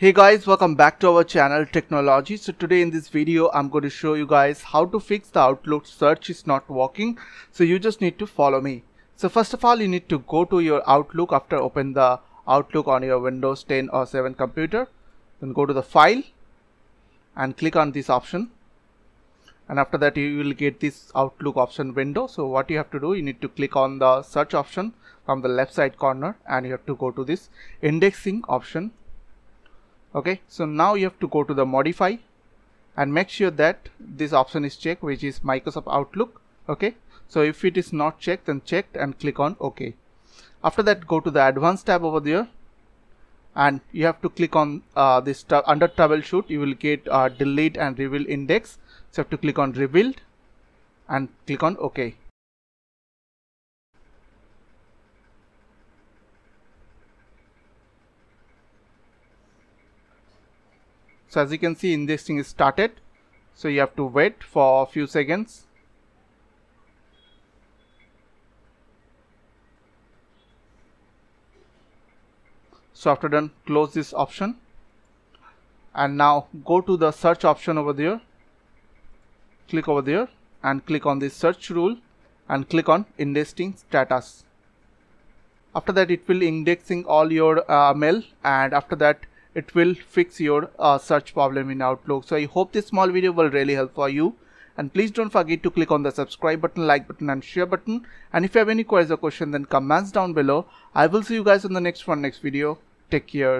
Hey guys, welcome back to our channel Tricknology. So today in this video, I'm going to show you guys how to fix the Outlook search is not working. So you just need to follow me. So first of all, you need to go to your Outlook after open the Outlook on your Windows 10 or 7 computer. Then go to the file and click on this option. And after that, you will get this Outlook option window. So what you have to do, you need to click on the search option from the left side corner and you have to go to this indexing option okay so now you have to go to the modify and make sure that this option is checked which is Microsoft Outlook. Okay so if it is not checked then checked and click on OK. After that go to the advanced tab over there and you have to click on uh, this under troubleshoot you will get uh, delete and rebuild index. So you have to click on rebuild and click on OK so as you can see indexing is started. So you have to wait for a few seconds. So after done close this option. And now go to the search option over there. Click over there and click on this search rule and click on indexing status. After that it will indexing all your uh, mail. And after that it will fix your uh, search problem in Outlook. So I hope this small video will really help for you. And please don't forget to click on the subscribe button, like button and share button. And if you have any queries or question then comments down below. I will see you guys in the next one next video. Take care.